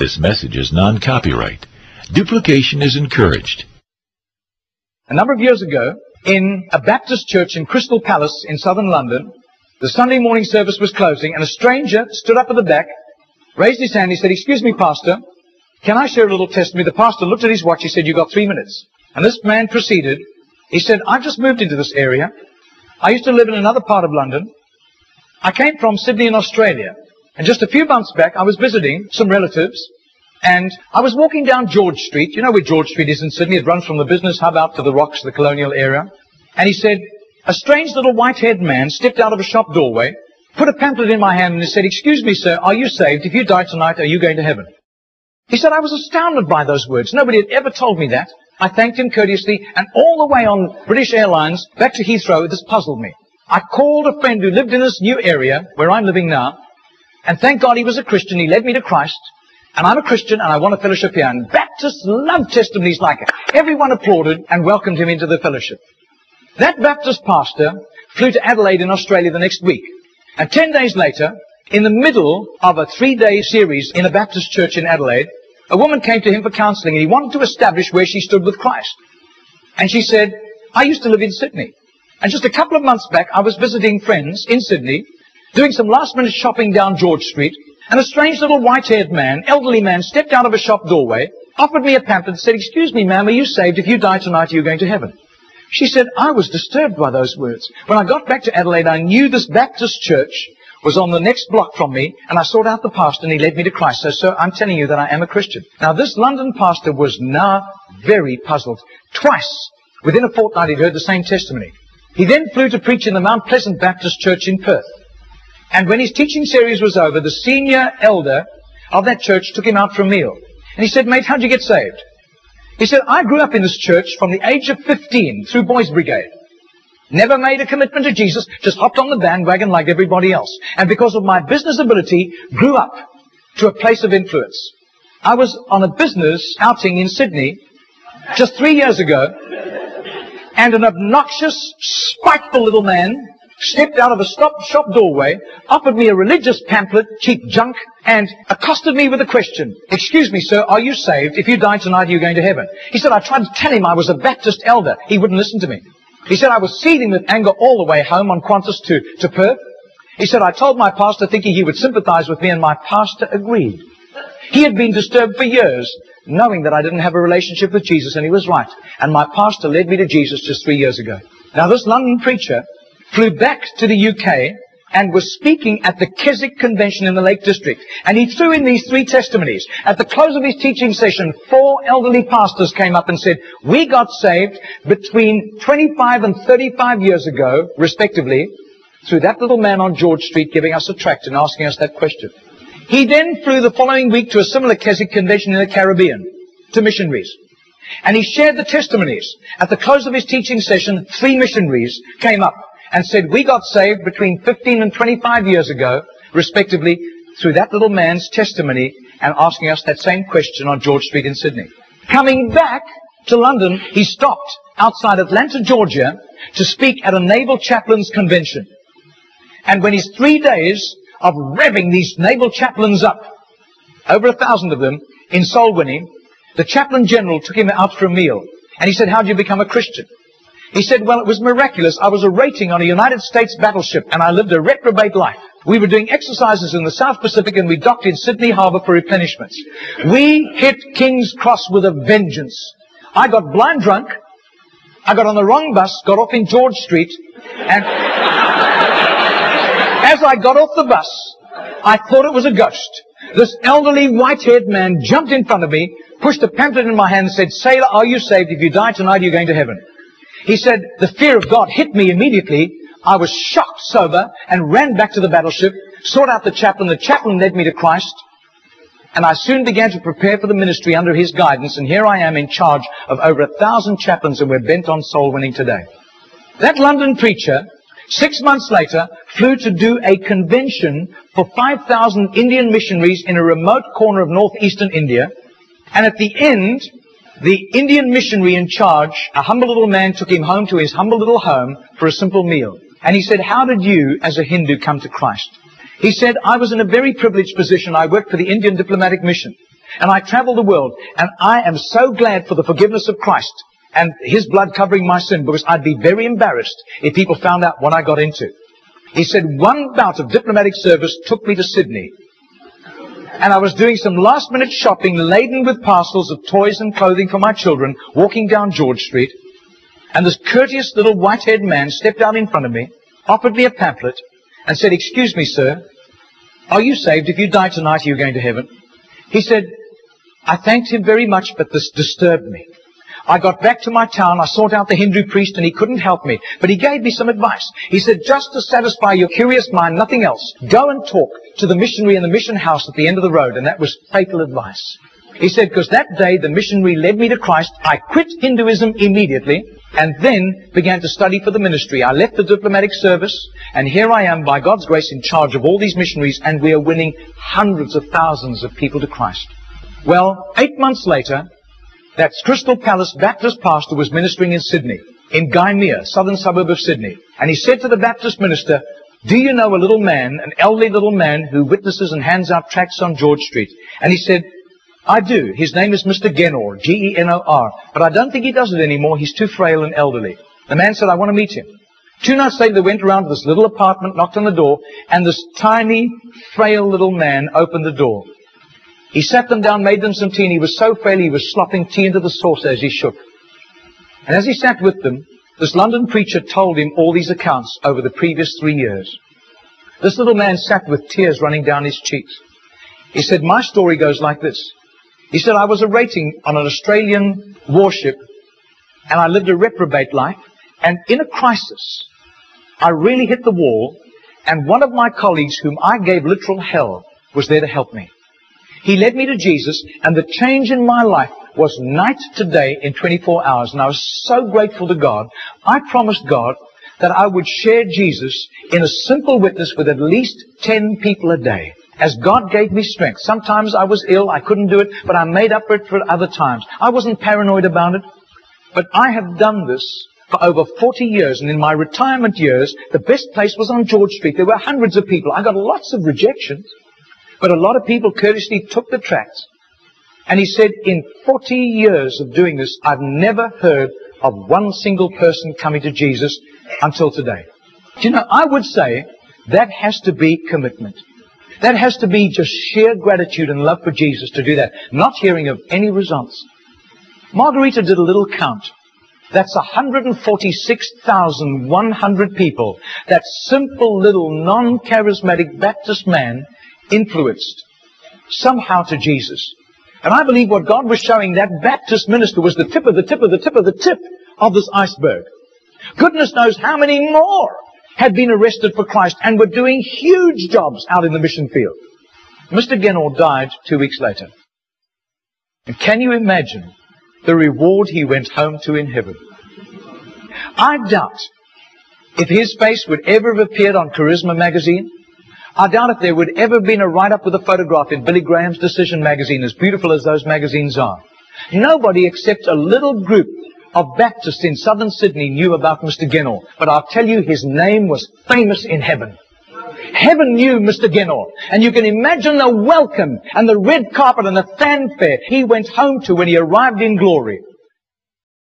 This message is non-copyright. Duplication is encouraged. A number of years ago, in a Baptist church in Crystal Palace in southern London, the Sunday morning service was closing and a stranger stood up at the back, raised his hand, he said, excuse me, pastor, can I share a little testimony? The pastor looked at his watch, he said, you've got three minutes. And this man proceeded, he said, I've just moved into this area. I used to live in another part of London. I came from Sydney in Australia. And just a few months back, I was visiting some relatives. And I was walking down George Street. You know where George Street is in Sydney? It runs from the business hub out to the rocks, the colonial area. And he said, a strange little white-haired man stepped out of a shop doorway, put a pamphlet in my hand and he said, excuse me, sir, are you saved? If you die tonight, are you going to heaven? He said, I was astounded by those words. Nobody had ever told me that. I thanked him courteously, and all the way on British Airlines back to Heathrow, this puzzled me. I called a friend who lived in this new area where I'm living now, and thank God he was a Christian. He led me to Christ. And I'm a Christian and I want a fellowship here. And Baptists love testimonies like it. Everyone applauded and welcomed him into the fellowship. That Baptist pastor flew to Adelaide in Australia the next week. And ten days later, in the middle of a three-day series in a Baptist church in Adelaide, a woman came to him for counseling and he wanted to establish where she stood with Christ. And she said, I used to live in Sydney. And just a couple of months back, I was visiting friends in Sydney, doing some last-minute shopping down George Street, and a strange little white-haired man, elderly man, stepped out of a shop doorway, offered me a pamphlet, and said, excuse me, ma'am, are you saved? If you die tonight, are you going to heaven? She said, I was disturbed by those words. When I got back to Adelaide, I knew this Baptist church was on the next block from me, and I sought out the pastor, and he led me to Christ. So, sir, I'm telling you that I am a Christian. Now, this London pastor was now very puzzled. Twice, within a fortnight, he'd heard the same testimony. He then flew to preach in the Mount Pleasant Baptist Church in Perth. And when his teaching series was over, the senior elder of that church took him out for a meal. And he said, mate, how'd you get saved? He said, I grew up in this church from the age of 15 through Boys Brigade. Never made a commitment to Jesus, just hopped on the bandwagon like everybody else. And because of my business ability, grew up to a place of influence. I was on a business outing in Sydney just three years ago, and an obnoxious, spiteful little man stepped out of a stop shop doorway, offered me a religious pamphlet, cheap junk, and accosted me with a question. Excuse me, sir, are you saved? If you die tonight, are you going to heaven? He said, I tried to tell him I was a Baptist elder. He wouldn't listen to me. He said, I was seething with anger all the way home on Qantas to, to Perth. He said, I told my pastor thinking he would sympathize with me, and my pastor agreed. He had been disturbed for years, knowing that I didn't have a relationship with Jesus, and he was right. And my pastor led me to Jesus just three years ago. Now, this London preacher flew back to the UK and was speaking at the Keswick Convention in the Lake District. And he threw in these three testimonies. At the close of his teaching session, four elderly pastors came up and said, we got saved between 25 and 35 years ago, respectively, through that little man on George Street giving us a tract and asking us that question. He then flew the following week to a similar Keswick Convention in the Caribbean, to missionaries. And he shared the testimonies. At the close of his teaching session, three missionaries came up and said, we got saved between 15 and 25 years ago, respectively, through that little man's testimony and asking us that same question on George Street in Sydney. Coming back to London, he stopped outside Atlanta, Georgia, to speak at a naval chaplains convention. And when his three days of revving these naval chaplains up, over a thousand of them, in soul winning, the chaplain general took him out for a meal. And he said, how did you become a Christian? He said, well, it was miraculous. I was a rating on a United States battleship and I lived a reprobate life. We were doing exercises in the South Pacific and we docked in Sydney Harbour for replenishments. We hit King's Cross with a vengeance. I got blind drunk. I got on the wrong bus, got off in George Street, and as I got off the bus, I thought it was a ghost. This elderly white-haired man jumped in front of me, pushed a pamphlet in my hand and said, Sailor, are you saved? If you die tonight, you're going to heaven. He said, the fear of God hit me immediately. I was shocked sober and ran back to the battleship, sought out the chaplain. The chaplain led me to Christ. And I soon began to prepare for the ministry under his guidance. And here I am in charge of over a thousand chaplains and we're bent on soul winning today. That London preacher, six months later, flew to do a convention for 5,000 Indian missionaries in a remote corner of northeastern India. And at the end, the Indian missionary in charge, a humble little man, took him home to his humble little home for a simple meal. And he said, how did you, as a Hindu, come to Christ? He said, I was in a very privileged position. I worked for the Indian diplomatic mission. And I travel the world, and I am so glad for the forgiveness of Christ and His blood covering my sin, because I'd be very embarrassed if people found out what I got into. He said one bout of diplomatic service took me to Sydney. And I was doing some last minute shopping laden with parcels of toys and clothing for my children, walking down George Street. And this courteous little white-haired man stepped out in front of me, offered me a pamphlet, and said, excuse me, sir, are you saved? If you die tonight, are you going to heaven? He said, I thanked him very much, but this disturbed me. I got back to my town, I sought out the Hindu priest, and he couldn't help me. But he gave me some advice. He said, just to satisfy your curious mind, nothing else, go and talk to the missionary in the mission house at the end of the road. And that was fatal advice. He said, because that day the missionary led me to Christ, I quit Hinduism immediately, and then began to study for the ministry. I left the diplomatic service, and here I am, by God's grace, in charge of all these missionaries, and we are winning hundreds of thousands of people to Christ. Well, eight months later, that Crystal Palace Baptist pastor was ministering in Sydney, in Gymea, southern suburb of Sydney. And he said to the Baptist minister, do you know a little man, an elderly little man who witnesses and hands out tracts on George Street? And he said, I do. His name is Mr. Genor, G-E-N-O-R. But I don't think he does it anymore. He's too frail and elderly. The man said, I want to meet him. Two nights later, they went around to this little apartment, knocked on the door, and this tiny, frail little man opened the door. He sat them down, made them some tea, and he was so frail he was slopping tea into the saucer as he shook. And as he sat with them, this London preacher told him all these accounts over the previous three years. This little man sat with tears running down his cheeks. He said, my story goes like this. He said, I was a rating on an Australian warship and I lived a reprobate life and in a crisis, I really hit the wall and one of my colleagues whom I gave literal hell was there to help me. He led me to Jesus and the change in my life was night to day in 24 hours and I was so grateful to God. I promised God that I would share Jesus in a simple witness with at least 10 people a day as God gave me strength. Sometimes I was ill, I couldn't do it, but I made up for it for other times. I wasn't paranoid about it, but I have done this for over 40 years, and in my retirement years, the best place was on George Street. There were hundreds of people. I got lots of rejections, but a lot of people courteously took the tracts. And he said, in 40 years of doing this, I've never heard of one single person coming to Jesus until today. Do you know, I would say that has to be commitment. That has to be just sheer gratitude and love for Jesus to do that, not hearing of any results. Margarita did a little count. That's 146,100 people. That simple little non-charismatic Baptist man influenced somehow to Jesus. And I believe what God was showing that Baptist minister was the tip of the tip of the tip of the tip of this iceberg. Goodness knows how many more had been arrested for Christ and were doing huge jobs out in the mission field. Mr. Genor died two weeks later. And can you imagine the reward he went home to in heaven? I doubt if his face would ever have appeared on Charisma magazine. I doubt if there would ever have been a write-up with a photograph in Billy Graham's Decision magazine, as beautiful as those magazines are. Nobody except a little group of Baptists in southern Sydney knew about Mr. Genor, but I'll tell you his name was famous in heaven. Heaven knew Mr. Genor, and you can imagine the welcome and the red carpet and the fanfare he went home to when he arrived in glory.